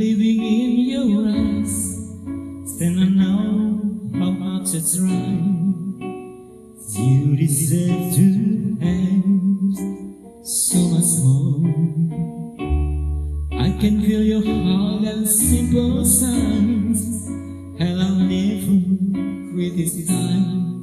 living in your eyes. Then I know how much it's right. You deserve to have so much more. I can feel your heart and simple signs, I'll never criticize all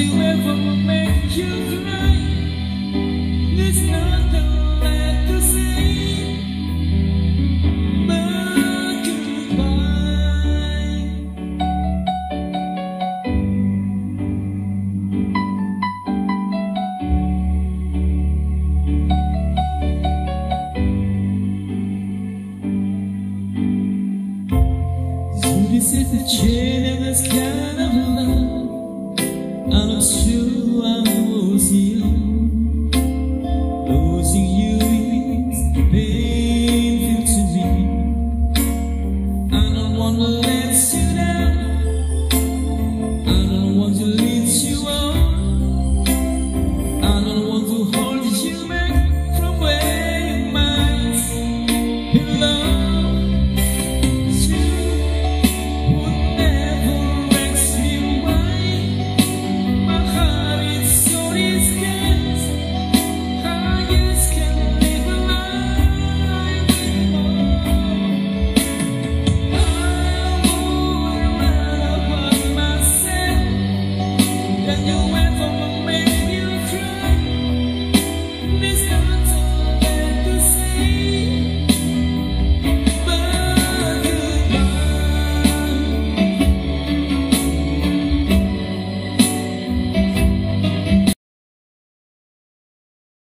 to ever make you is the chain of this kind of love And I'm not sure I'm losing you. Losing you